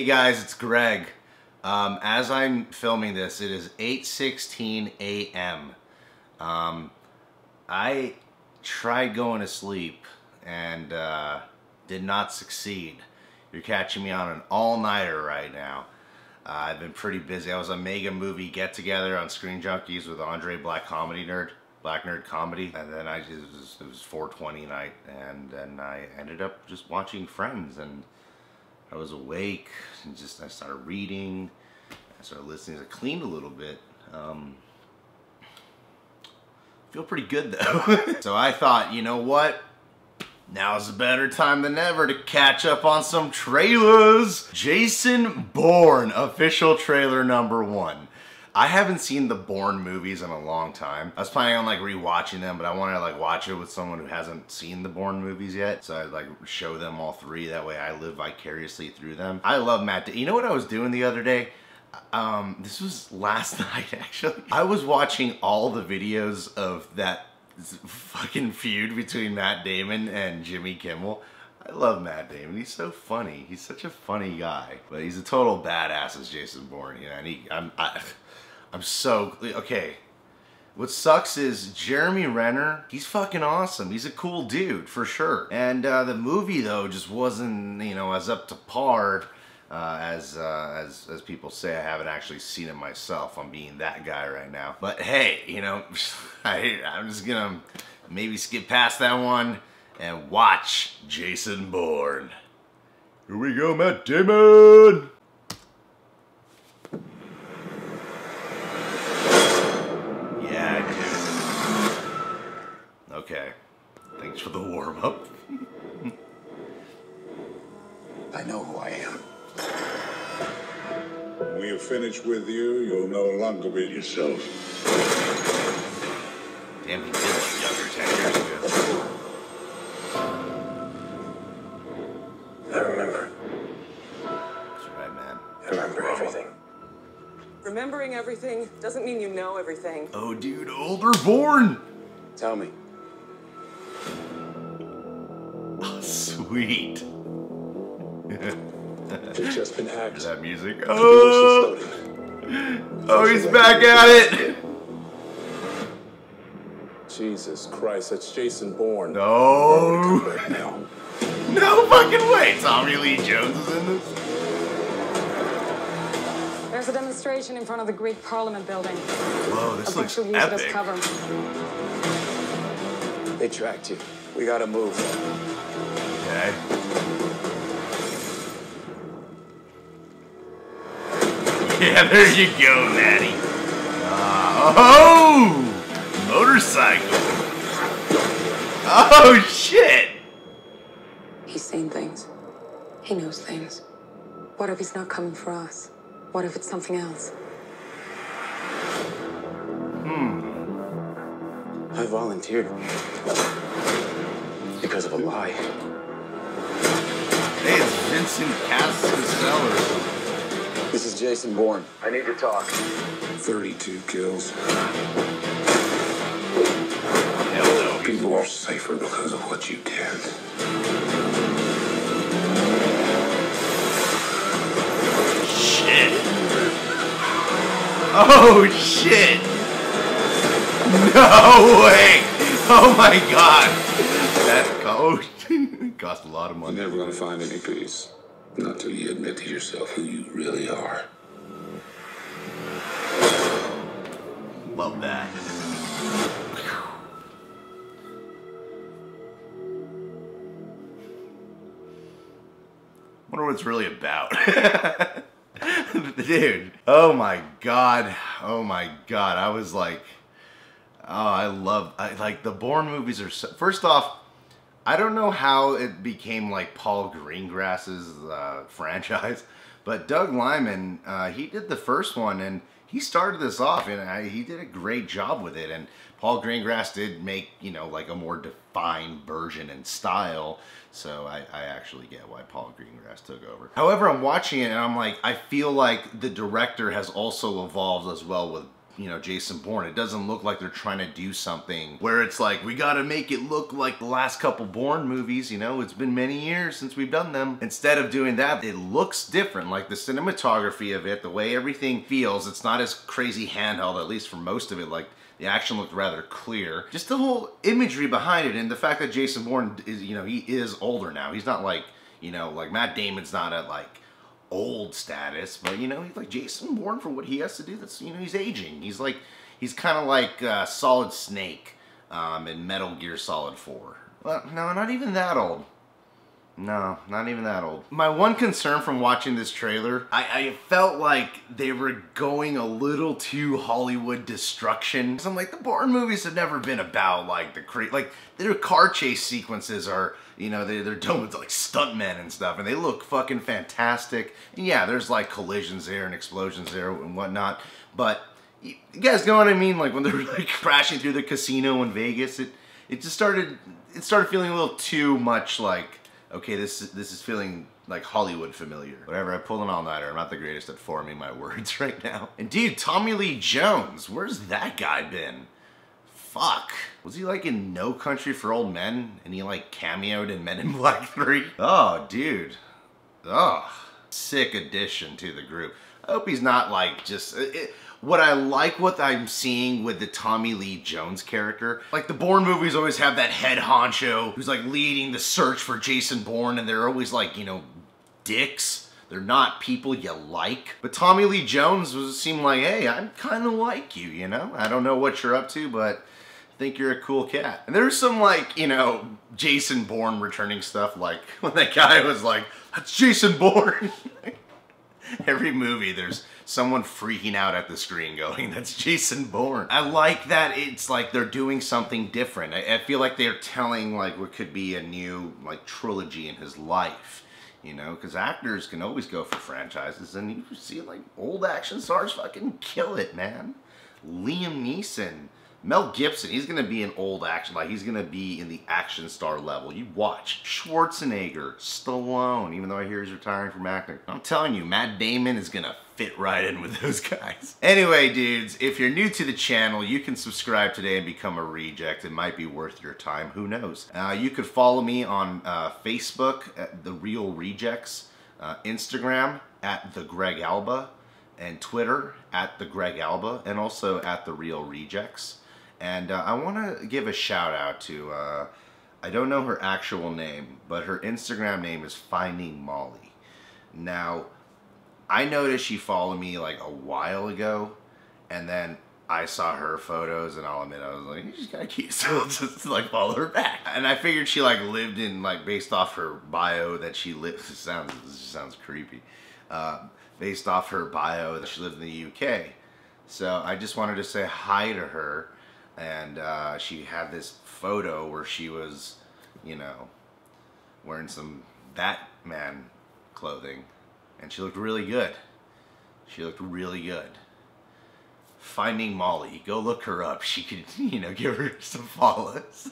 Hey guys, it's Greg. Um, as I'm filming this, it is 8.16 a.m. Um, I tried going to sleep and uh, did not succeed. You're catching me on an all-nighter right now. Uh, I've been pretty busy. I was a mega movie get-together on Screen Junkies with Andre Black Comedy Nerd. Black Nerd Comedy, and then I just, it was 420 night, and then I ended up just watching Friends, and I was awake, and just, I started reading, I started listening, I cleaned a little bit, um, feel pretty good though. so I thought, you know what, Now's a better time than ever to catch up on some trailers. Jason Bourne, official trailer number one. I haven't seen the Bourne movies in a long time. I was planning on like rewatching them, but I want to like watch it with someone who hasn't seen the Bourne movies yet. So I like show them all three. That way I live vicariously through them. I love Matt. You know what I was doing the other day? Um, this was last night actually. I was watching all the videos of that fucking feud between Matt Damon and Jimmy Kimmel. I love Matt Damon. He's so funny. He's such a funny guy. But he's a total badass as Jason Bourne, you know, and he, I'm, I, I'm so, okay. What sucks is Jeremy Renner, he's fucking awesome. He's a cool dude, for sure. And uh, the movie, though, just wasn't, you know, as up to par uh, as, uh, as, as people say. I haven't actually seen it myself. I'm being that guy right now. But hey, you know, I, I'm just gonna maybe skip past that one and watch Jason Bourne. Here we go, Matt Damon! Yeah. Okay. Thanks for the warm-up. I know who I am. When we are finished with you, you'll no longer be yourself. Damn, he did Remembering everything doesn't mean you know everything. Oh, dude, older Bourne. Tell me. Oh, sweet. You've just been hacked. that music. Oh! Oh, he's back at it! Jesus Christ, that's Jason Bourne. No! Right now. No fucking way! Tommy Lee Jones is in this? There's a demonstration in front of the Greek Parliament building. Whoa, this looks Official use it as epic. cover. They tracked you. We gotta move. Okay. Yeah, there you go, Natty. Uh, oh! Motorcycle. Oh, shit! He's seen things. He knows things. What if he's not coming for us? What if it's something else? Hmm. I volunteered. Because of a lie. Hey, it's Vincent Cassel or. This is Jason Bourne. I need to talk. 32 kills. Hell no. People are safer because of what you did. Oh, shit. No way. Oh my god. That oh, cost a lot of money. You're never gonna find any peace. Not till you admit to yourself who you really are. Love that. Wonder what it's really about. Dude, oh my god, oh my god. I was like, oh, I love, I like the Bourne movies are so, first off, I don't know how it became like Paul Greengrass's uh, franchise, but Doug Liman, uh, he did the first one and he started this off and I, he did a great job with it. And Paul Greengrass did make, you know, like a more defined version and style. So I, I actually get why Paul Greengrass took over. However, I'm watching it and I'm like, I feel like the director has also evolved as well with you know, Jason Bourne. It doesn't look like they're trying to do something where it's like, we gotta make it look like the last couple Bourne movies, you know, it's been many years since we've done them. Instead of doing that, it looks different. Like the cinematography of it, the way everything feels, it's not as crazy handheld, at least for most of it. Like the action looked rather clear. Just the whole imagery behind it and the fact that Jason Bourne is, you know, he is older now. He's not like, you know, like Matt Damon's not at like old status, but you know, he's like Jason Bourne for what he has to do. That's you know, he's aging. He's like he's kind of like uh, Solid Snake um, in Metal Gear Solid 4. Well, no, not even that old. No, not even that old. My one concern from watching this trailer, I, I felt like they were going a little too Hollywood destruction. So I'm like, the Bourne movies have never been about like the cra like their car chase sequences are, you know, they, they're done with like stuntmen and stuff, and they look fucking fantastic. And yeah, there's like collisions there and explosions there and whatnot, but you guys know what I mean? Like when they're like crashing through the casino in Vegas, it it just started it started feeling a little too much like okay, this is, this is feeling like Hollywood familiar. Whatever, I pulled an all-nighter. I'm not the greatest at forming my words right now. Indeed, Tommy Lee Jones, where's that guy been? Fuck. Was he like in No Country for Old Men? And he like cameoed in Men in Black 3? Oh, dude. Oh, sick addition to the group. I hope he's not like just... It, what I like what I'm seeing with the Tommy Lee Jones character, like the Bourne movies always have that head honcho who's like leading the search for Jason Bourne and they're always like, you know, dicks. They're not people you like. But Tommy Lee Jones was seem like, hey, I'm kind of like you, you know? I don't know what you're up to, but I think you're a cool cat. And there's some like, you know, Jason Bourne returning stuff like when that guy was like, that's Jason Bourne. Every movie there's someone freaking out at the screen going, that's Jason Bourne. I like that it's like they're doing something different. I, I, feel like they're telling like what could be a new like trilogy in his life. You know, because actors can always go for franchises and you see like old action stars fucking kill it, man. Liam Neeson, Mel Gibson, he's gonna be an old action, like he's gonna be in the action star level. You watch Schwarzenegger, Stallone, even though I hear he's retiring from acting. I'm telling you, Matt Damon is gonna fit right in with those guys. Anyway, dudes, if you're new to the channel, you can subscribe today and become a reject. It might be worth your time, who knows. Uh, you could follow me on uh, Facebook at The Reel Rejects, uh, Instagram at The Greg Alba, and Twitter at The Greg Alba, and also at The Reel Rejects. And uh, I want to give a shout out to, uh, I don't know her actual name, but her Instagram name is Finding Molly. Now, I noticed she followed me like a while ago, and then I saw her photos, and I'll admit I was like, she's kind of cute, so I'll just like follow her back. And I figured she like lived in like based off her bio that she lived. sounds sounds creepy. Uh, based off her bio that she lived in the UK. So I just wanted to say hi to her and uh, she had this photo where she was, you know, wearing some Batman clothing, and she looked really good. She looked really good. Finding Molly, go look her up. She could, you know, give her some follows.